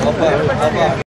apa apa